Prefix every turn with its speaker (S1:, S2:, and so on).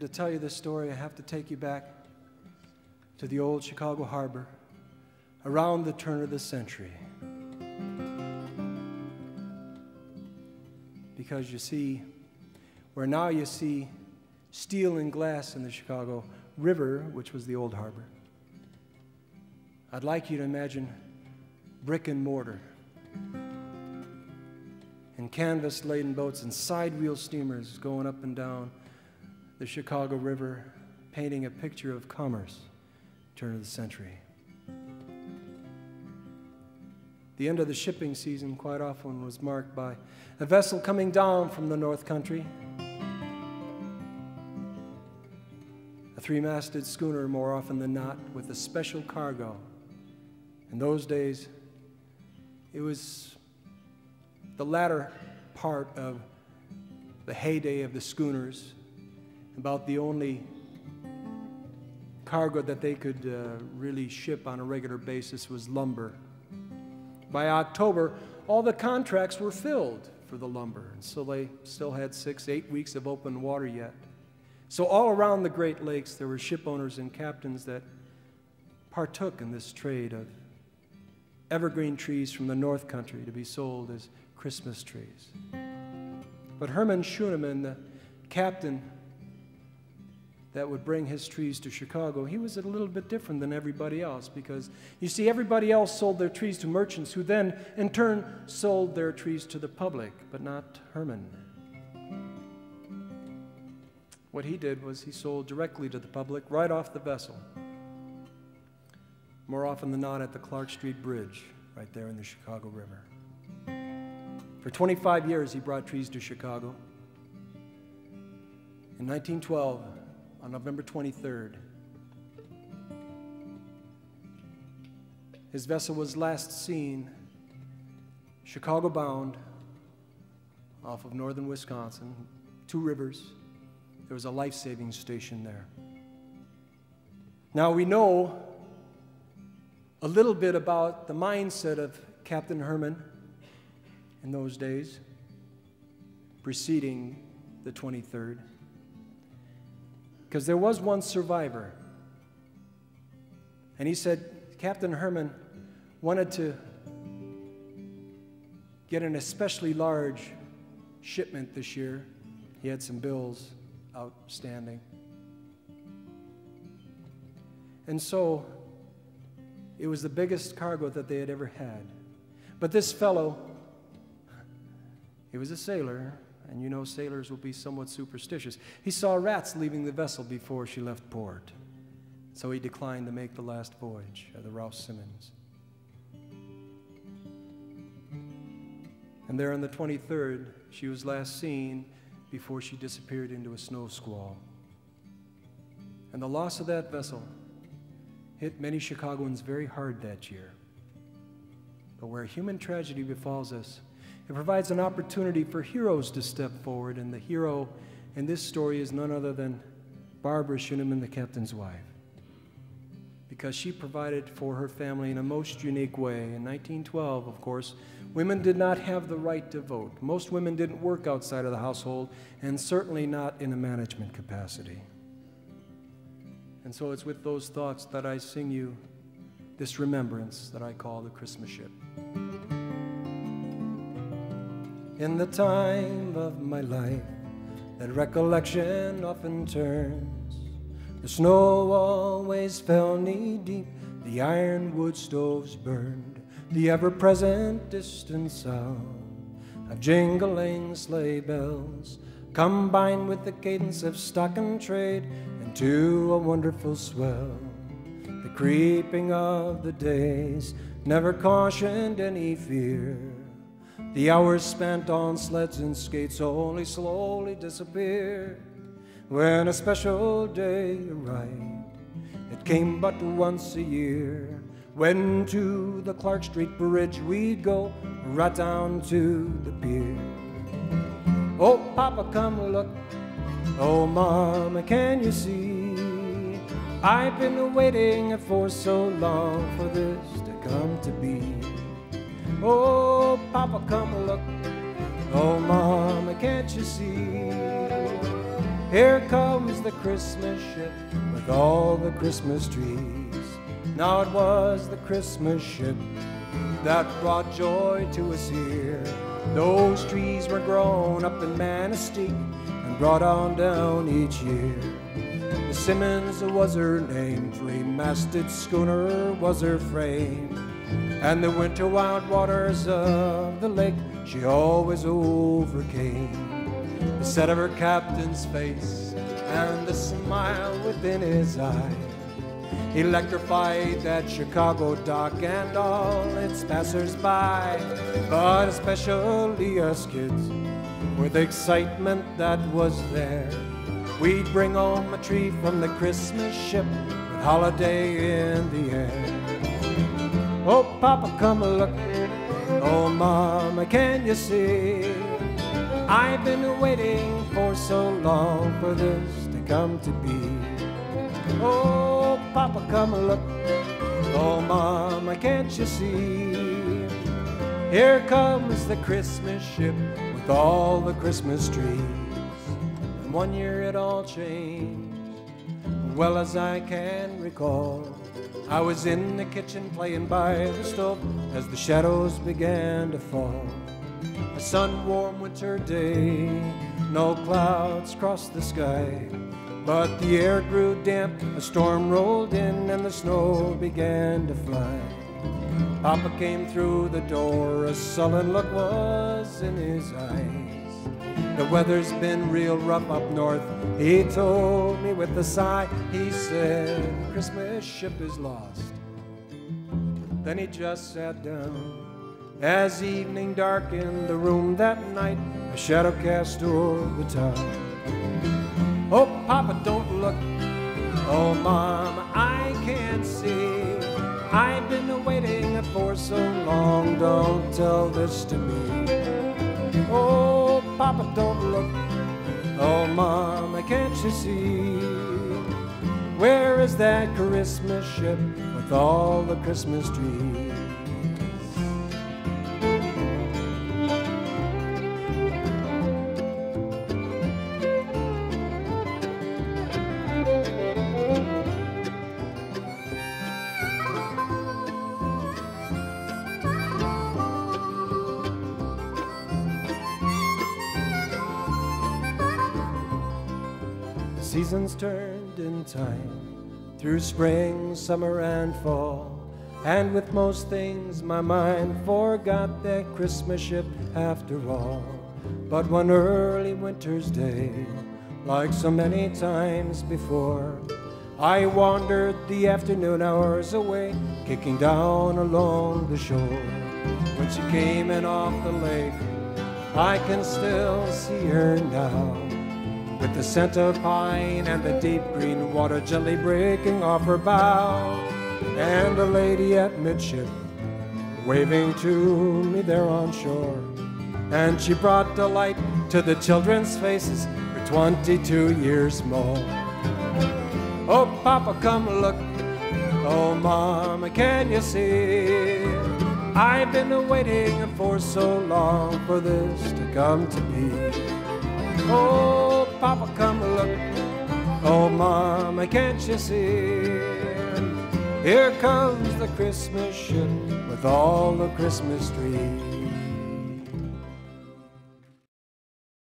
S1: To tell you this story, I have to take you back to the old Chicago harbor around the turn of the century. Because you see, where now you see steel and glass in the Chicago River, which was the old harbor, I'd like you to imagine brick and mortar and canvas laden boats and side wheel steamers going up and down the Chicago River, painting a picture of commerce, turn of the century. The end of the shipping season quite often was marked by a vessel coming down from the North Country, a three masted schooner more often than not, with a special cargo. In those days, it was the latter part of the heyday of the schooners, about the only cargo that they could uh, really ship on a regular basis was lumber. By October, all the contracts were filled for the lumber, and so they still had six, eight weeks of open water yet. So, all around the Great Lakes, there were ship owners and captains that partook in this trade of evergreen trees from the North Country to be sold as Christmas trees. But Herman Schuenemann, the captain that would bring his trees to Chicago, he was a little bit different than everybody else because you see, everybody else sold their trees to merchants who then, in turn, sold their trees to the public, but not Herman. What he did was he sold directly to the public right off the vessel. More often than not at the Clark Street Bridge, right there in the Chicago River. For 25 years, he brought trees to Chicago. In 1912, on November 23rd, his vessel was last seen Chicago bound off of northern Wisconsin, two rivers. There was a life saving station there. Now we know a little bit about the mindset of Captain Herman in those days, preceding the 23rd. Because there was one survivor. And he said Captain Herman wanted to get an especially large shipment this year. He had some bills outstanding. And so it was the biggest cargo that they had ever had. But this fellow he was a sailor, and you know sailors will be somewhat superstitious. He saw rats leaving the vessel before she left port, so he declined to make the last voyage of the Rouse Simmons. And there on the 23rd, she was last seen before she disappeared into a snow squall. And the loss of that vessel hit many Chicagoans very hard that year. But where human tragedy befalls us, it provides an opportunity for heroes to step forward, and the hero in this story is none other than Barbara Schuenemann, the captain's wife. Because she provided for her family in a most unique way. In 1912, of course, women did not have the right to vote. Most women didn't work outside of the household, and certainly not in a management capacity. And so it's with those thoughts that I sing you this remembrance that I call the Christmas ship in the time of my life that recollection often turns. The snow always fell knee deep, the ironwood stoves burned, the ever present distant sound of jingling sleigh bells combined with the cadence of stock and trade into a wonderful swell. The creeping of the days never cautioned any fear the hours spent on sleds and skates only slowly disappeared when a special day arrived. It came but once a year when to the Clark Street Bridge we'd go right down to the pier. Oh, Papa, come look. Oh, Mama, can you see? I've been waiting for so long for this to come to be. Oh, Papa, come look. Oh, Mama, can't you see? Here comes the Christmas ship with all the Christmas trees. Now it was the Christmas ship that brought joy to us here. Those trees were grown up in Manistee and brought on down each year. The Simmons was her name, three-masted schooner was her frame. And the winter wild waters of the lake she always overcame. The set of her captain's face and the smile within his eye electrified that Chicago dock and all its passers-by, but especially us kids with the excitement that was there. We'd bring home a tree from the Christmas ship with holiday in the air. Oh, Papa, come look. Oh, Mama, can you see? I've been waiting for so long for this to come to be. Oh, Papa, come look. Oh, Mama, can't you see? Here comes the Christmas ship with all the Christmas trees. And one year it all changed, well as I can recall. I was in the kitchen playing by the stove as the shadows began to fall. A sun warm winter day, no clouds crossed the sky. But the air grew damp, a storm rolled in, and the snow began to fly. Papa came through the door, a sullen look was in his eyes. The weather's been real rough up north, he told me with a sigh. He said, Christmas ship is lost. Then he just sat down. As evening darkened the room that night, a shadow cast o'er the town. Oh, Papa, don't look. Oh, Mom, I can't see. I've been waiting for so long. Don't tell this to me. Oh, Papa, don't look. Oh, Mama, can't you see? Where is that Christmas ship with all the Christmas trees? Seasons turned in time through spring, summer, and fall. And with most things, my mind forgot that Christmas ship after all. But one early winter's day, like so many times before, I wandered the afternoon hours away, kicking down along the shore. When she came in off the lake, I can still see her now with the scent of pine and the deep green water gently breaking off her bow, and a lady at midship waving to me there on shore. And she brought delight to the children's faces for 22 years more. Oh, Papa, come look. Oh, Mama, can you see? I've been waiting for so long for this to come to be. Oh, Papa, come look. Oh, Mama, can't you see? Here comes the Christmas ship with all the Christmas trees.